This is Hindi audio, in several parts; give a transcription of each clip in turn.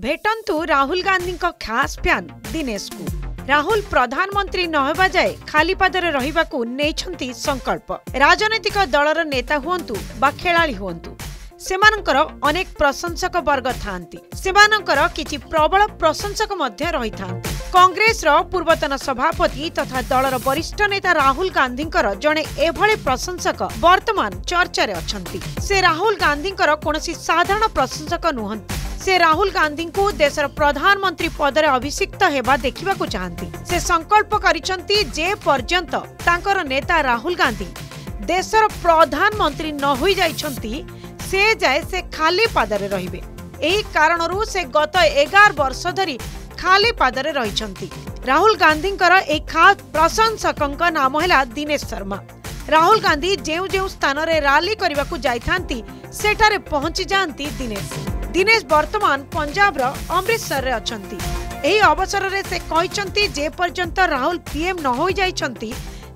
भेटन्तु राह गान्धीको खास फ्यान दिनेशको राहुल प्रधानमन्त्री खाली पदर पदले रुस राजनैतिक दल र नेता खेलाडी हुन्स अनेक प्रशंसक वर्ग थाहा समान कि प्रबल प्रशंसक कङ्ग्रेस र पूर्वतन सभापति तथा दल र वरिष्ठ नेता राहुल गान्धी जन एभले प्रशंसक बर्तमान चर्चा से राहुल गान्धीको कमसी साधारण प्रशंसक नुहन्थ्यो से राहुल गांधी को देशर प्रधानमंत्री पदर अभिषिक्त होगा देखा चाहती से संकल्प करता राहुल गांधी देशर प्रधानमंत्री न हो जाए से खाली पादर रे कारण से गत एगार वर्ष धरी खाली पादर रही राहुल गांधी एक खास प्रशंसक नाम है दिनेश शर्मा राहुल गांधी जो जो स्थान राली करने को जाठार पहुंची जाती दिनेश दिनेश बर्तमान पंजाब अमृतसर से अच्छा अवसर में से कहते जेपर्यंत राहुल पीएम न हो जाती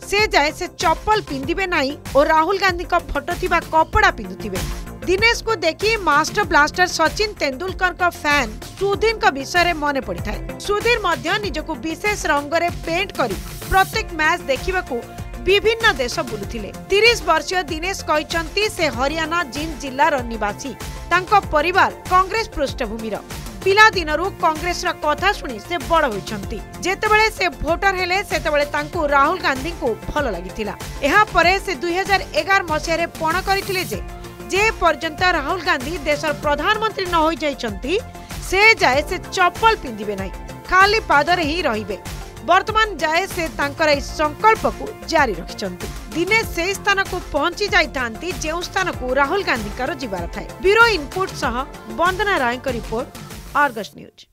से जाए से चप्पल पिंधे ना और राहुल गांधी का फटो या कपड़ा पिंधुवे दिनेश को देखी मास्टर ब्लास्टर सचिन तेंदुलकर का फैन सुधीर का विषय मन पड़ी था सुधीर निजक विशेष रंग में पेंट कर प्रत्येक मैच देखा विभिन्न देश बुलू थे तीस वर्षीय दिनेश कहते से हरियाणा जिंद जिलार निवासी ତାଙ୍କ ପରିବାର କଂଗ୍ରେସ ପୃଷ୍ଠଭୂମିର ପିଲାଦିନରୁ କଂଗ୍ରେସର କଥା ଶୁଣି ସେ ବଡ଼ ହୋଇଛନ୍ତି ଯେତେବେଳେ ସେ ଭୋଟର ହେଲେ ସେତେବେଳେ ତାଙ୍କୁ ରାହୁଲ ଗାନ୍ଧୀଙ୍କୁ ଭଲ ଲାଗିଥିଲା ଏହାପରେ ସେ ଦୁଇ ହଜାର ଏଗାର ମସିହାରେ ପଣ କରିଥିଲେ ଯେ ଯେ ପର୍ଯ୍ୟନ୍ତ ରାହୁଲ ଗାନ୍ଧୀ ଦେଶର ପ୍ରଧାନମନ୍ତ୍ରୀ ନ ହୋଇଯାଇଛନ୍ତି ସେ ଯାଏ ସେ ଚପଲ ପିନ୍ଧିବେ ନାହିଁ ଖାଲି ପାଦରେ ହିଁ ରହିବେ बर्तमान जाए से संकल्प को जारी रखिंट दिने से स्थान को पहुंची जाती जो स्थान को राहुल गांधी जीवार थाए ब्यूरो इनपुट सह Vandana Rai report Argus news